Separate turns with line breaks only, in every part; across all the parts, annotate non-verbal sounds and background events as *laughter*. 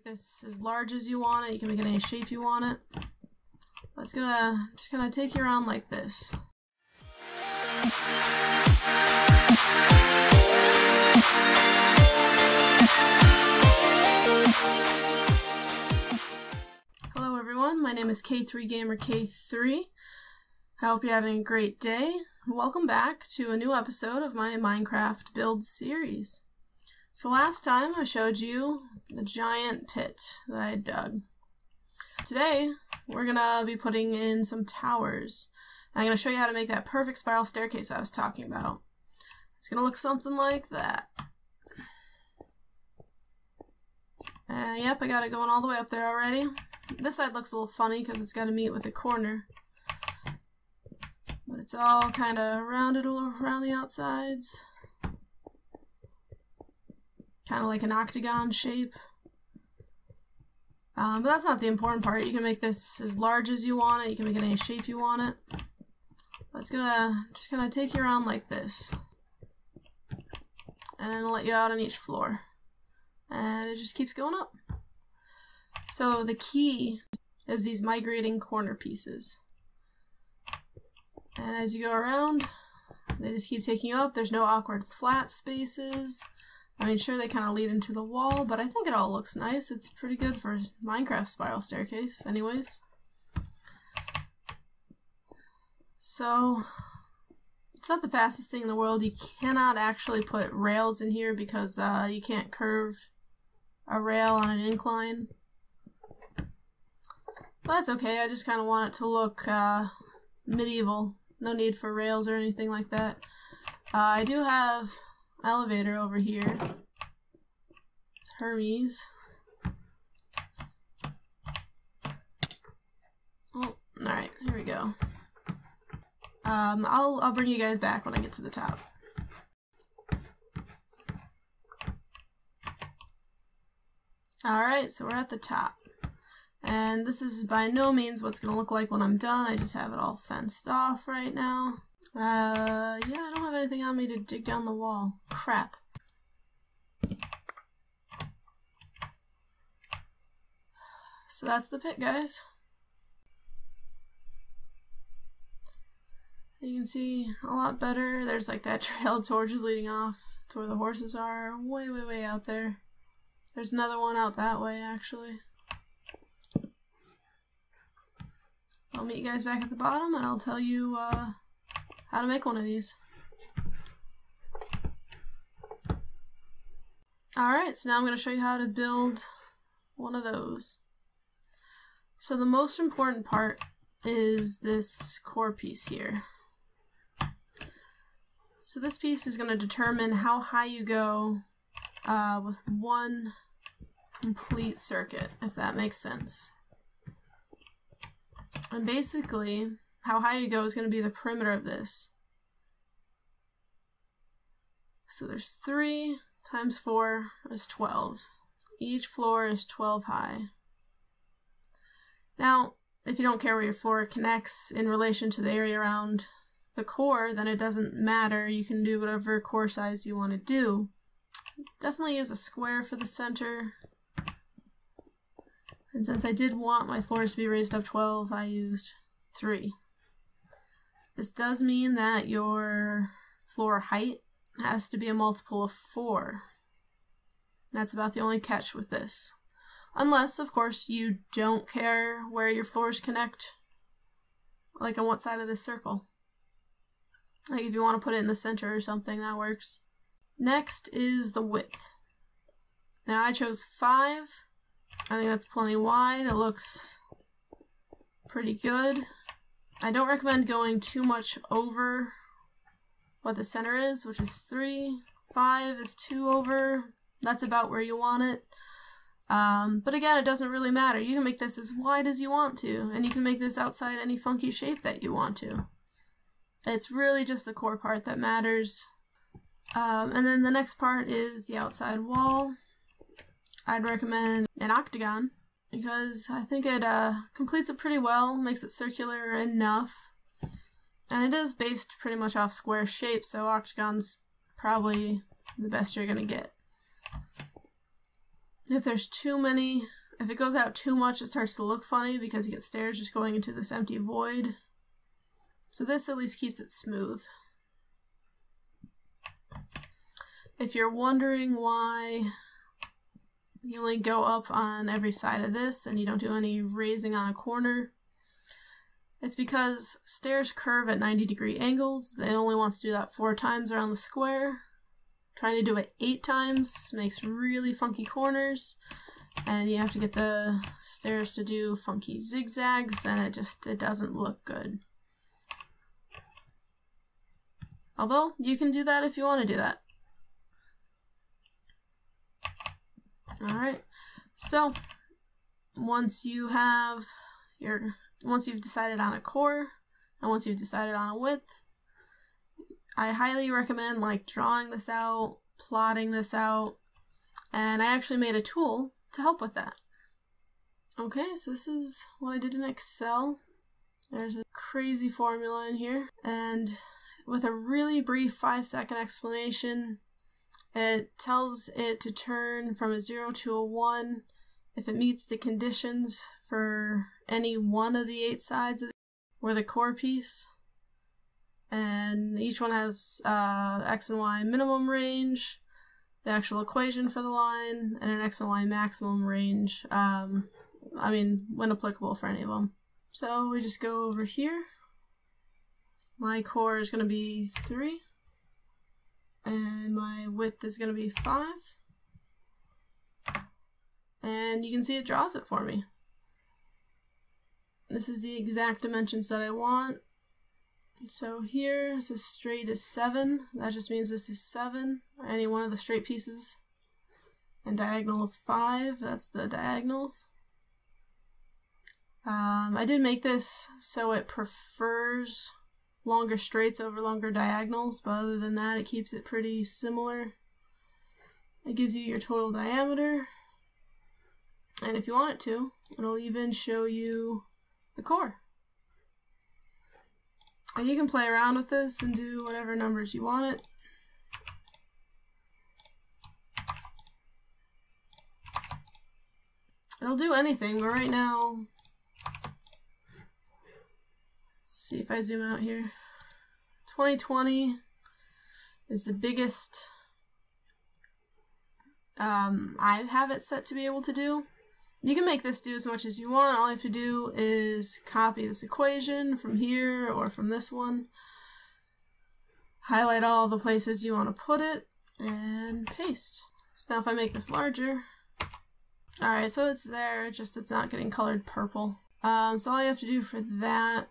make this as large as you want it. You can make it any shape you want it. But it's gonna just gonna take you around like this. Hello everyone, my name is K3GamerK3. I hope you're having a great day. Welcome back to a new episode of my Minecraft build series. So last time I showed you the giant pit that I dug. Today we're gonna be putting in some towers. And I'm gonna show you how to make that perfect spiral staircase I was talking about. It's gonna look something like that. Uh, yep, I got it going all the way up there already. This side looks a little funny because it's got to meet with a corner. But it's all kind of rounded around the outsides. Kind of like an octagon shape. Um, but that's not the important part. You can make this as large as you want it. You can make it any shape you want it. It's gonna just gonna take you around like this. And let you out on each floor. And it just keeps going up. So the key is these migrating corner pieces. And as you go around, they just keep taking you up. There's no awkward flat spaces. I mean, sure, they kind of lead into the wall, but I think it all looks nice. It's pretty good for Minecraft spiral staircase, anyways. So, it's not the fastest thing in the world. You cannot actually put rails in here because uh, you can't curve a rail on an incline. But that's okay, I just kind of want it to look uh, medieval. No need for rails or anything like that. Uh, I do have elevator over here. It's Hermes. Oh, alright, here we go. Um, I'll, I'll bring you guys back when I get to the top. Alright, so we're at the top. And this is by no means what's going to look like when I'm done. I just have it all fenced off right now. Uh, yeah, I don't have anything on me to dig down the wall. Crap. So that's the pit, guys. You can see a lot better. There's like that *laughs* trail torches leading off to where the horses are. Way, way, way out there. There's another one out that way, actually. I'll meet you guys back at the bottom and I'll tell you uh, how to make one of these. Alright, so now I'm going to show you how to build one of those. So the most important part is this core piece here. So this piece is going to determine how high you go uh, with one complete circuit, if that makes sense. And basically, how high you go is going to be the perimeter of this. So there's 3 times 4 is 12. Each floor is 12 high. Now, if you don't care where your floor connects in relation to the area around the core, then it doesn't matter. You can do whatever core size you want to do. Definitely use a square for the center. And since I did want my floors to be raised up 12, I used 3. This does mean that your floor height has to be a multiple of 4. That's about the only catch with this. Unless, of course, you don't care where your floors connect, like on what side of this circle. Like if you want to put it in the center or something, that works. Next is the width. Now I chose 5 I think that's plenty wide. It looks pretty good. I don't recommend going too much over what the center is, which is 3. 5 is 2 over. That's about where you want it. Um, but again, it doesn't really matter. You can make this as wide as you want to, and you can make this outside any funky shape that you want to. It's really just the core part that matters. Um, and then the next part is the outside wall. I'd recommend an octagon because I think it uh, completes it pretty well, makes it circular enough. And it is based pretty much off square shape, so octagon's probably the best you're going to get. If there's too many, if it goes out too much, it starts to look funny because you get stairs just going into this empty void. So this at least keeps it smooth. If you're wondering why you only go up on every side of this and you don't do any raising on a corner, it's because stairs curve at 90 degree angles. They only wants to do that four times around the square. Trying to do it eight times makes really funky corners. And you have to get the stairs to do funky zigzags and it just, it doesn't look good. Although, you can do that if you want to do that. Alright, so once you have your once you've decided on a core and once you've decided on a width, I highly recommend like drawing this out, plotting this out, and I actually made a tool to help with that. Okay, so this is what I did in Excel. There's a crazy formula in here, and with a really brief five second explanation, it tells it to turn from a 0 to a 1 if it meets the conditions for any one of the eight sides or the core piece. And each one has uh, x and y minimum range, the actual equation for the line, and an x and y maximum range. Um, I mean, when applicable for any of them. So we just go over here. My core is going to be 3. And my width is going to be 5. And you can see it draws it for me. This is the exact dimensions that I want. So here, this is straight is 7. That just means this is 7, any one of the straight pieces. And diagonal is 5. That's the diagonals. Um, I did make this so it prefers longer straights over longer diagonals, but other than that, it keeps it pretty similar. It gives you your total diameter. And if you want it to, it'll even show you the core. And you can play around with this and do whatever numbers you want it. It'll do anything, but right now, see if I zoom out here. 2020 is the biggest um, I have it set to be able to do. You can make this do as much as you want. All you have to do is copy this equation from here or from this one. Highlight all the places you want to put it and paste. So now if I make this larger, alright, so it's there, just it's not getting colored purple. Um, so all you have to do for that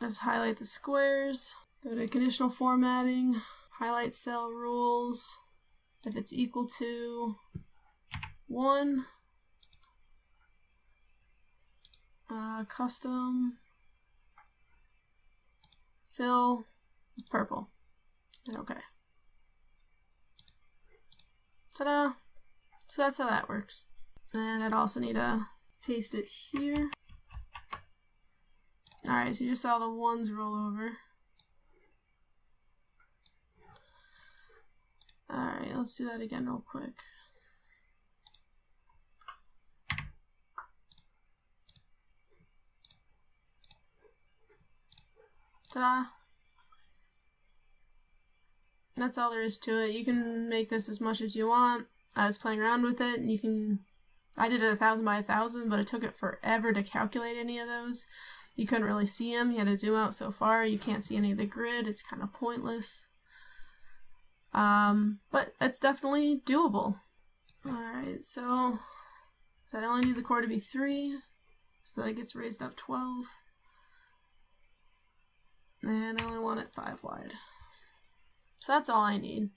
is highlight the squares, go to conditional formatting, highlight cell rules, if it's equal to one uh, custom fill purple. Okay. Ta-da! So that's how that works. And I'd also need to paste it here. Alright, so you just saw the ones roll over. Alright, let's do that again real quick. Ta-da! That's all there is to it. You can make this as much as you want. I was playing around with it, and you can... I did it a thousand by a thousand, but it took it forever to calculate any of those. You couldn't really see them. You had to zoom out so far. You can't see any of the grid. It's kind of pointless. Um, but it's definitely doable. Alright, so, so I only need the core to be 3, so that it gets raised up 12. And I only want it 5 wide. So that's all I need.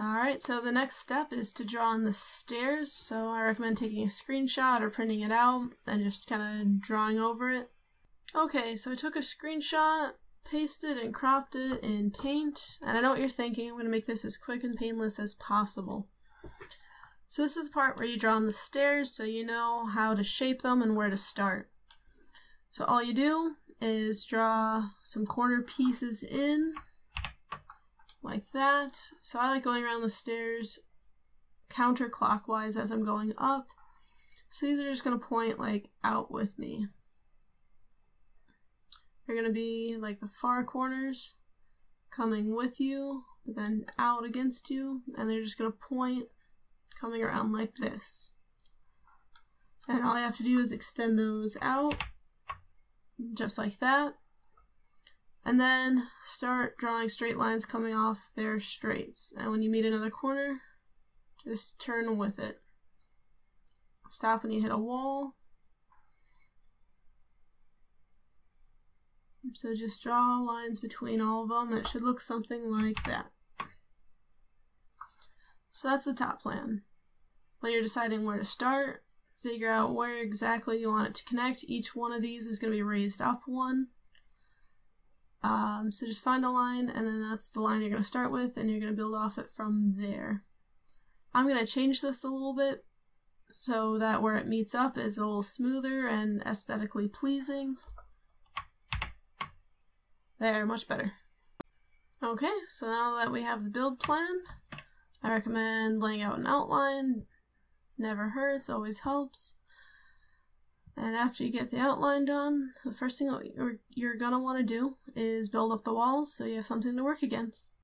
Alright, so the next step is to draw on the stairs, so I recommend taking a screenshot or printing it out and just kind of drawing over it. Okay, so I took a screenshot, pasted and cropped it in Paint, and I know what you're thinking, I'm going to make this as quick and painless as possible. So this is the part where you draw on the stairs so you know how to shape them and where to start. So all you do is draw some corner pieces in, like that. So I like going around the stairs counterclockwise as I'm going up. So these are just going to point like out with me. They're going to be like the far corners coming with you, but then out against you, and they're just going to point coming around like this. And all I have to do is extend those out, just like that. And then start drawing straight lines coming off their straights. And when you meet another corner, just turn with it. Stop when you hit a wall. So just draw lines between all of them, and it should look something like that. So that's the top plan. When you're deciding where to start, figure out where exactly you want it to connect. Each one of these is going to be raised up one. Um, so just find a line, and then that's the line you're going to start with, and you're going to build off it from there. I'm going to change this a little bit so that where it meets up is a little smoother and aesthetically pleasing. There, much better. Okay, so now that we have the build plan, I recommend laying out an outline. Never hurts, always helps. And after you get the outline done, the first thing you're, you're gonna want to do is build up the walls so you have something to work against.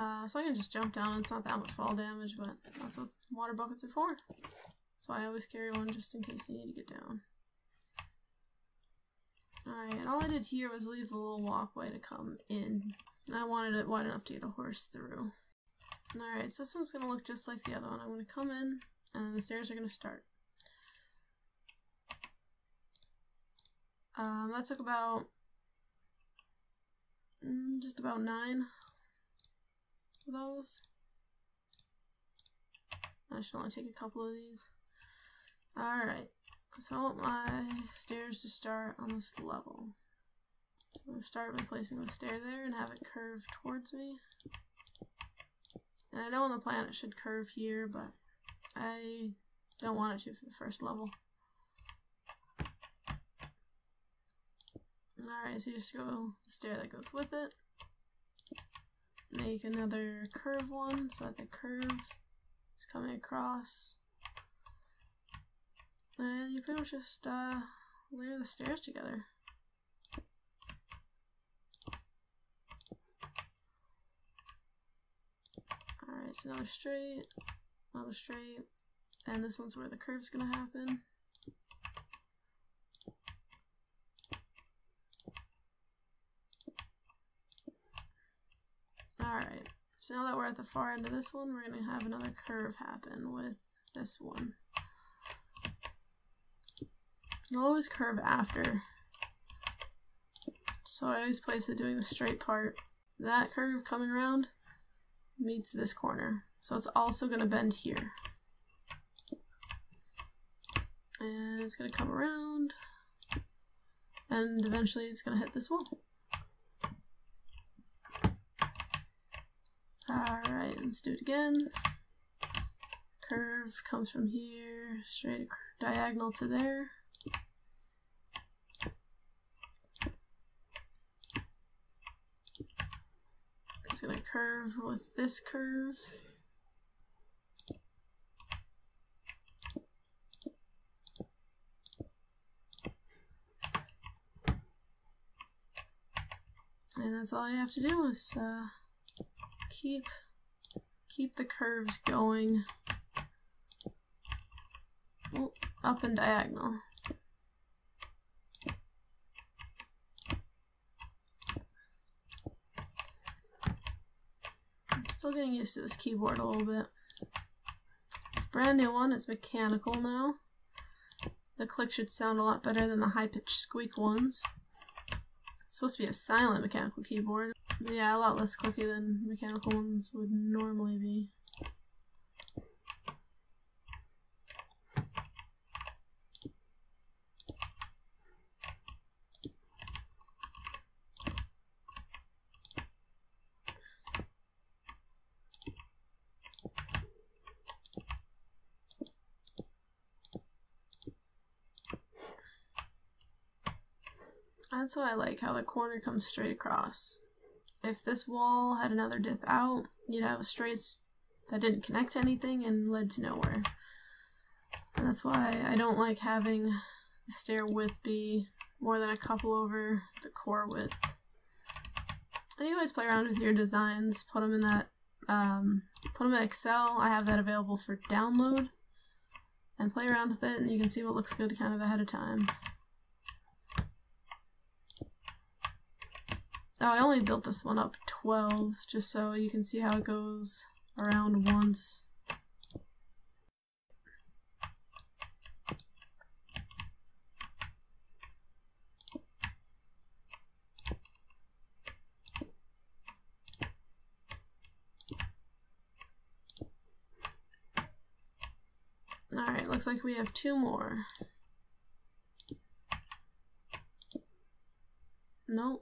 Uh, so I can just jump down. It's not that much fall damage, but that's what water buckets are for. So I always carry one just in case you need to get down. Alright, and all I did here was leave a little walkway to come in. I wanted it wide enough to get a horse through. Alright, so this one's going to look just like the other one. I'm going to come in, and the stairs are going to start. Um, that took about Mm, just about nine those. I should only take a couple of these. Alright, so I want my stairs to start on this level. So I'm going to start by placing the stair there and have it curve towards me. And I know on the plan it should curve here, but I don't want it to for the first level. Alright, so you just go the stair that goes with it. Make another curve one so that the curve is coming across. And you pretty much just uh, layer the stairs together. Alright, so another straight, another straight, and this one's where the curve's gonna happen. Alright, so now that we're at the far end of this one, we're going to have another curve happen with this one. I'll always curve after. So I always place it doing the straight part. That curve coming around meets this corner. So it's also going to bend here. And it's going to come around. And eventually it's going to hit this wall. Alright, let's do it again. Curve comes from here, straight diagonal to there. It's going to curve with this curve. And that's all you have to do is uh, keep keep the curves going oh, up and diagonal. I'm still getting used to this keyboard a little bit. It's a brand new one, it's mechanical now. The click should sound a lot better than the high-pitched squeak ones. It's supposed to be a silent mechanical keyboard. Yeah, a lot less clicky than mechanical ones would normally be. That's why I like how the corner comes straight across. If this wall had another dip out, you'd have a straight that didn't connect to anything and led to nowhere. And that's why I don't like having the stair width be more than a couple over the core width. And you always play around with your designs, put them in that, um, put them in Excel. I have that available for download. And play around with it, and you can see what looks good kind of ahead of time. Oh, I only built this one up 12, just so you can see how it goes around once. Alright, looks like we have two more. No.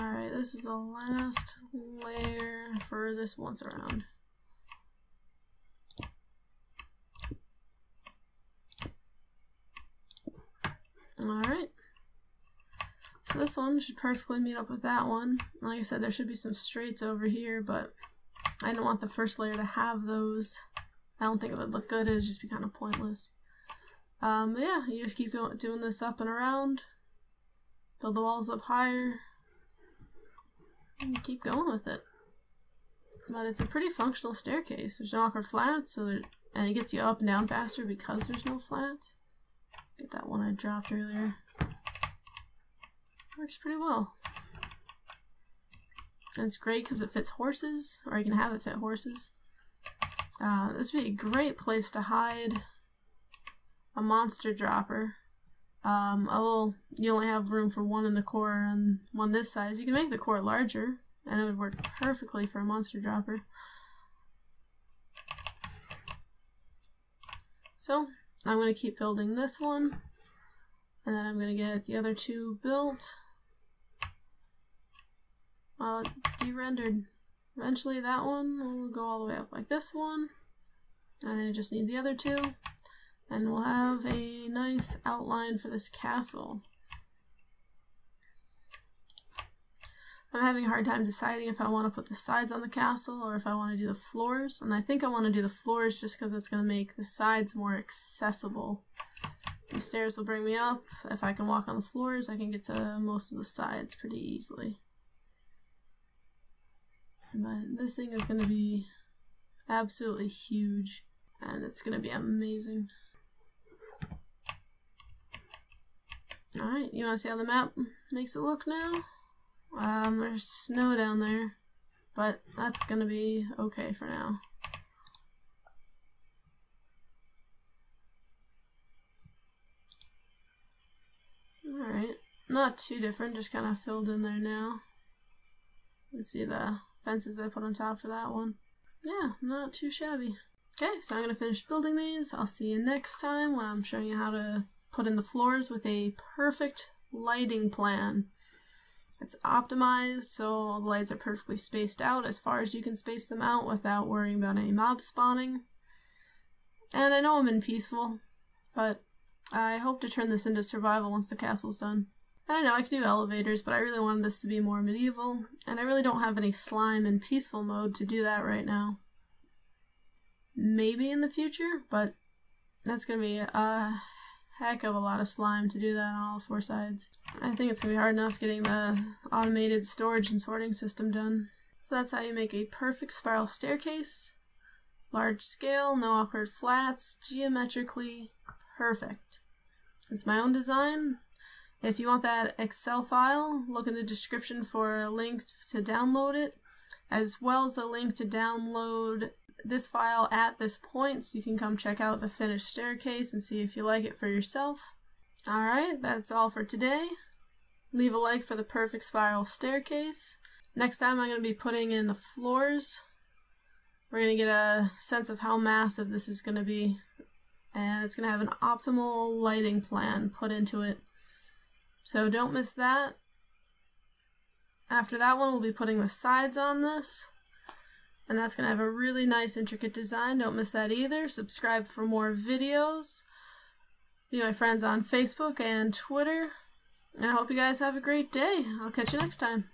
Alright, this is the last layer for this once around. Alright. So this one should perfectly meet up with that one. Like I said, there should be some straights over here, but I didn't want the first layer to have those. I don't think it would look good, it would just be kind of pointless. Um, yeah, you just keep going, doing this up and around, build the walls up higher, and keep going with it. But it's a pretty functional staircase. There's no awkward flats, so there, and it gets you up and down faster because there's no flats. Get that one I dropped earlier. Works pretty well. And it's great because it fits horses, or you can have it fit horses. Uh, this would be a great place to hide a monster dropper. Um, a little, you only have room for one in the core and one this size. You can make the core larger, and it would work perfectly for a monster dropper. So, I'm going to keep building this one, and then I'm going to get the other two built. Uh, de-rendered. Eventually that one will go all the way up like this one. And then I just need the other two. And we'll have a nice outline for this castle. I'm having a hard time deciding if I want to put the sides on the castle or if I want to do the floors. And I think I want to do the floors just because it's going to make the sides more accessible. The stairs will bring me up. If I can walk on the floors, I can get to most of the sides pretty easily. But this thing is going to be absolutely huge, and it's going to be amazing. Alright, you want to see how the map makes it look now? Um, there's snow down there, but that's going to be okay for now. Alright, not too different, just kind of filled in there now. You see the fences I put on top for that one. Yeah, not too shabby. Okay, so I'm going to finish building these. I'll see you next time when I'm showing you how to put in the floors with a perfect lighting plan. It's optimized so the lights are perfectly spaced out as far as you can space them out without worrying about any mobs spawning. And I know I'm in peaceful, but I hope to turn this into survival once the castle's done. I don't know, I could do elevators, but I really wanted this to be more medieval, and I really don't have any slime in peaceful mode to do that right now. Maybe in the future, but that's gonna be a heck of a lot of slime to do that on all four sides. I think it's gonna be hard enough getting the automated storage and sorting system done. So that's how you make a perfect spiral staircase. Large scale, no awkward flats, geometrically perfect. It's my own design, if you want that Excel file, look in the description for a link to download it, as well as a link to download this file at this point so you can come check out the finished staircase and see if you like it for yourself. Alright, that's all for today. Leave a like for the perfect spiral staircase. Next time I'm going to be putting in the floors. We're going to get a sense of how massive this is going to be. And it's going to have an optimal lighting plan put into it. So don't miss that. After that one, we'll be putting the sides on this. And that's going to have a really nice intricate design. Don't miss that either. Subscribe for more videos. Be my friends on Facebook and Twitter. And I hope you guys have a great day. I'll catch you next time.